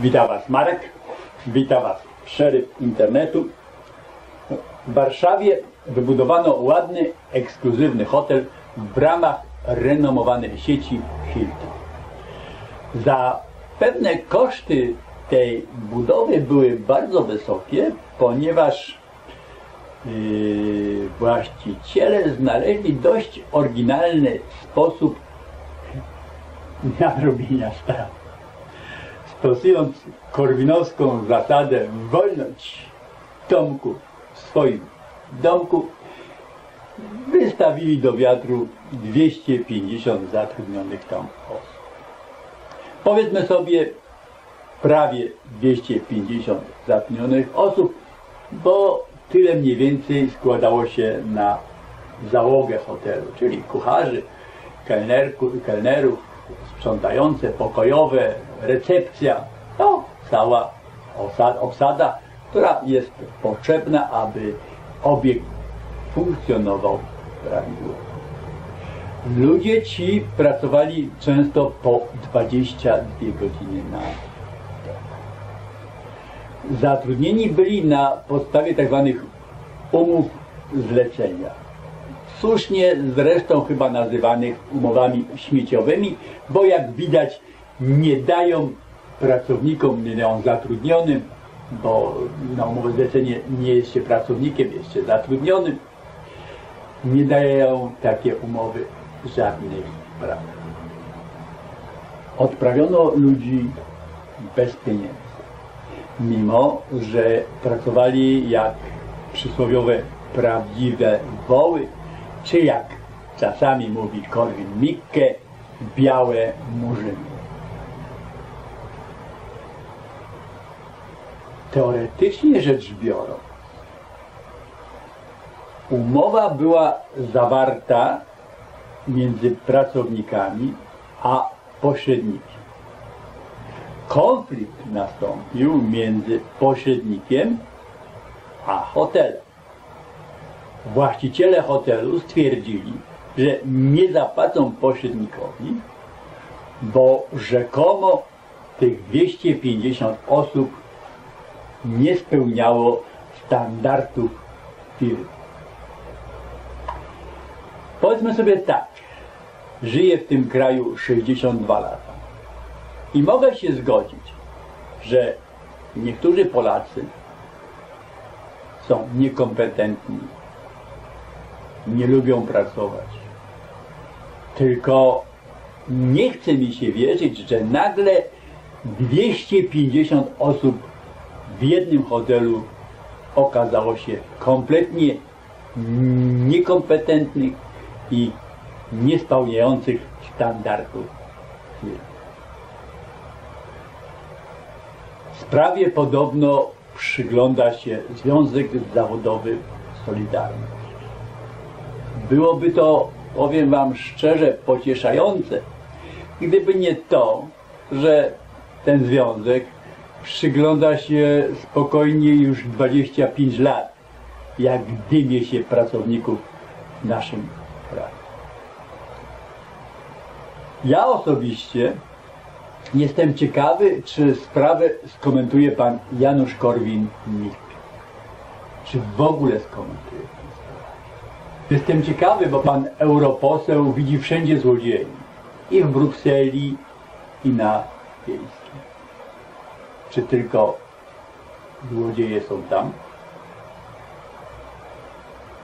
Witam Was Marek, witam Was szeryf internetu. W Warszawie wybudowano ładny, ekskluzywny hotel w ramach renomowanej sieci Hilton. Za pewne koszty tej budowy były bardzo wysokie, ponieważ yy, właściciele znaleźli dość oryginalny sposób nadrobienia spraw stosując korwinowską zasadę wolność Tomku w swoim domku, wystawili do wiatru 250 zatrudnionych tam osób. Powiedzmy sobie prawie 250 zatrudnionych osób, bo tyle mniej więcej składało się na załogę hotelu, czyli kucharzy, kelnerów, sprzątające, pokojowe, recepcja, to cała osada, obsada, która jest potrzebna, aby obiekt funkcjonował prawidłowo. Ludzie ci pracowali często po 22 godziny na dobę. Zatrudnieni byli na podstawie tzw. umów zlecenia słusznie zresztą chyba nazywanych umowami śmieciowymi, bo jak widać nie dają pracownikom, zatrudnionym, bo na umowę zlecenie nie jest się pracownikiem, jest się zatrudnionym, nie dają takie umowy żadnych praw. Odprawiono ludzi bez pieniędzy, mimo że pracowali jak przysłowiowe prawdziwe woły, czy jak czasami mówi Korwin Mikke, białe murzyny. Teoretycznie rzecz biorąc, umowa była zawarta między pracownikami a pośrednikiem. Konflikt nastąpił między pośrednikiem a hotelem właściciele hotelu stwierdzili, że nie zapłacą pośrednikowi, bo rzekomo tych 250 osób nie spełniało standardów firmy. Powiedzmy sobie tak, żyję w tym kraju 62 lata i mogę się zgodzić, że niektórzy Polacy są niekompetentni, nie lubią pracować. Tylko nie chce mi się wierzyć, że nagle 250 osób w jednym hotelu okazało się kompletnie niekompetentnych i niespełniających standardów firmy. Sprawie podobno przygląda się Związek Zawodowy Solidarność. Byłoby to, powiem Wam szczerze, pocieszające, gdyby nie to, że ten związek przygląda się spokojnie już 25 lat, jak dymie się pracowników naszym kraju. Ja osobiście jestem ciekawy, czy sprawę skomentuje pan Janusz Korwin-Mikke. Czy w ogóle skomentuje. Jestem ciekawy, bo pan europoseł widzi wszędzie złodziei. I w Brukseli, i na wiejskim. Czy tylko złodzieje są tam?